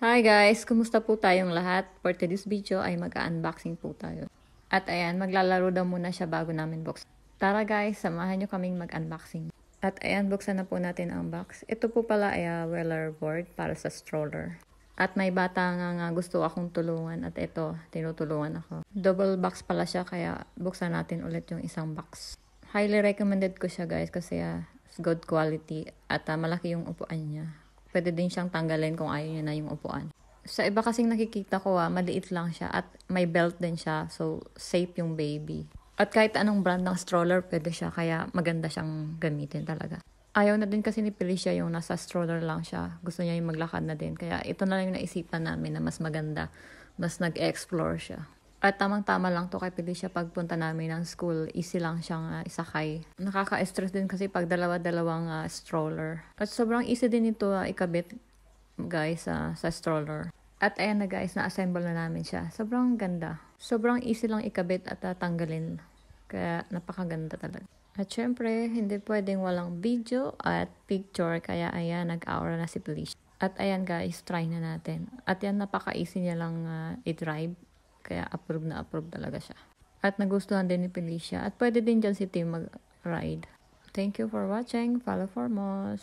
Hi guys! Kumusta po tayong lahat? For today's video ay mag-unboxing po tayo. At ayan, maglalaro daw muna siya bago namin box. Tara guys, samahan nyo kaming mag-unboxing. At ayan, buksan na po natin ang box. Ito po pala ay uh, Weller board para sa stroller. At may bata nga, nga gusto akong tulungan at ito, tinutulungan ako. Double box pala siya kaya buksan natin ulit yung isang box. Highly recommended ko siya guys kasi uh, good quality at uh, malaki yung upuan niya. Pwede din siyang tanggalin kung ayaw niya na yung upuan. Sa iba kasing nakikita ko ah, maliit lang siya at may belt din siya. So, safe yung baby. At kahit anong brand ng stroller, pwede siya. Kaya maganda siyang gamitin talaga. Ayaw na din kasi ni Felicia yung nasa stroller lang siya. Gusto niya yung maglakad na din. Kaya ito na lang yung naisipan namin na mas maganda. Mas nag-explore siya. At tamang-tama lang to kay Felicia pagpunta namin ng school. Easy lang siyang uh, isakay. Nakaka-stress din kasi pag dalawa-dalawang uh, stroller. At sobrang easy din ito uh, ikabit guys uh, sa stroller. At ayan na guys, na-assemble na namin siya. Sobrang ganda. Sobrang easy lang ikabit at uh, tanggalin. Kaya napakaganda talaga. At syempre, hindi pwedeng walang video at picture. Kaya ayan, nag-aura na si Felicia. At ayan guys, try na natin. At yan, napaka-easy niya lang uh, i-drive. Kaya approve na approve talaga siya. At nagustuhan din ni Felicia. At pwede din dyan si Tim mag-ride. Thank you for watching. Follow for more.